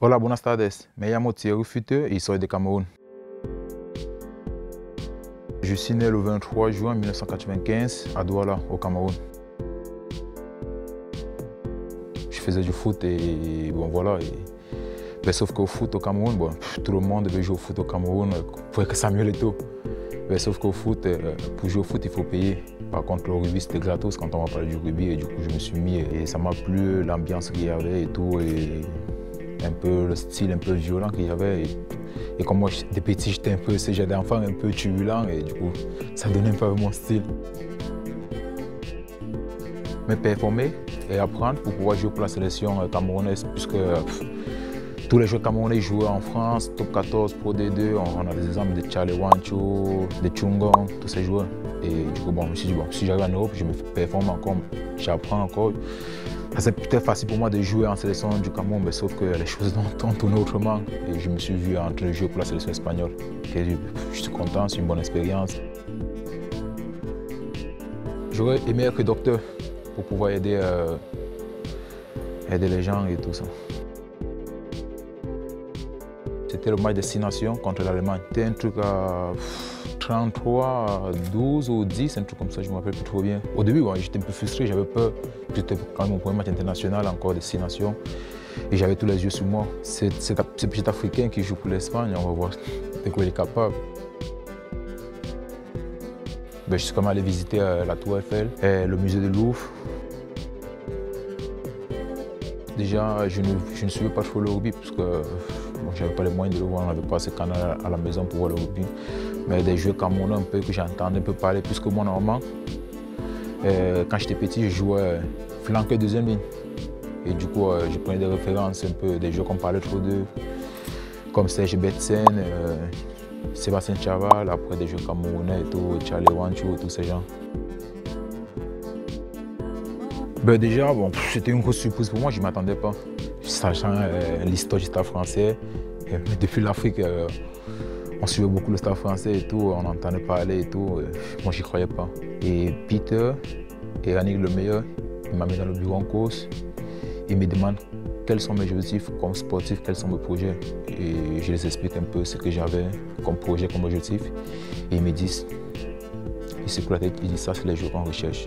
Hola, buenas tardes. Me llamo Thierry Futeux et soy de Cameroun. Je suis né le 23 juin 1995 à Douala, au Cameroun. Je faisais du foot et bon voilà. Et, ben, sauf qu'au foot au Cameroun, bon, tout le monde veut jouer au foot au Cameroun pour que Samuel Eto'o. Ben, sauf qu'au foot, euh, pour jouer au foot, il faut payer. Par contre, le rugby, c'était gratos quand on m'a parlé du rugby. Et du coup, je me suis mis et ça m'a plu, l'ambiance qu'il y avait et tout. Et un peu le style un peu violent qu'il y avait. Et, comme moi, des petits, j'étais un peu, j'étais enfant un peu turbulent et du coup, ça donnait un peu mon style. Me performer et apprendre pour pouvoir jouer pour la sélection camerounaise, puisque tous les joueurs camerounais jouaient en France, top 14, Pro D2. On, a des exemples de Charlie Wancho, de Chungong, tous ces joueurs. Et du coup, bon, je me suis dit, bon, si j'arrive en Europe, je me performe encore, j'apprends encore. C'est peut-être facile pour moi de jouer en sélection du Cameroun, mais sauf que les choses ont tourné autrement. Et je me suis vu entre les jeux pour la sélection espagnole. je suis content, c'est une bonne expérience. J'aurais aimé être docteur pour pouvoir aider, euh, aider les gens et tout ça. C'était le match de 6 nations contre l'Allemagne. C'était un truc à 33, 12 ou 10, un truc comme ça, je ne me rappelle plus trop bien. Au début, j'étais un peu frustré, j'avais peur. C'était quand même mon premier match international, encore de 6 nations. Et j'avais tous les yeux sur moi. C'est ce petit Africain qui joue pour l'Espagne, on va voir de quoi il est capable. Ben, je suis quand même allé visiter euh, la Tour Eiffel et le musée de Louvre. Déjà, je ne, je suivais pas trop le rugby parce que je n'avais pas les moyens de le voir, on n'avait pas ce canal à la maison pour voir le rugby. Mais des jeux camerounais un peu que j'entendais un peu parler, puisque moi normalement, euh, quand j'étais petit, je jouais flanqueur deuxième ligne. Et du coup, euh, je prenais des références un peu des jeux qu'on parlait trop d'eux, comme Serge Betsen, euh, Sébastien Chaval, après des jeux camerounais et tout, Charlie Wanchou, tous ces gens. Ben déjà, bon, c'était une grosse surprise pour moi, je ne m'attendais pas. Sachant l'histoire du stade français, depuis l'Afrique, on suivait beaucoup le stade français et tout, on entendait parler et tout. Moi, j'y croyais pas. Et Peter et Yannick le meilleur, il m'a mis dans le bureau en course. Il me demande quels sont mes objectifs comme sportif, quels sont mes projets. Et je les explique un peu ce que j'avais comme projet, comme objectif. Et ils me disent, il se la tête, il dit ça, c'est les jeux qu'on recherche.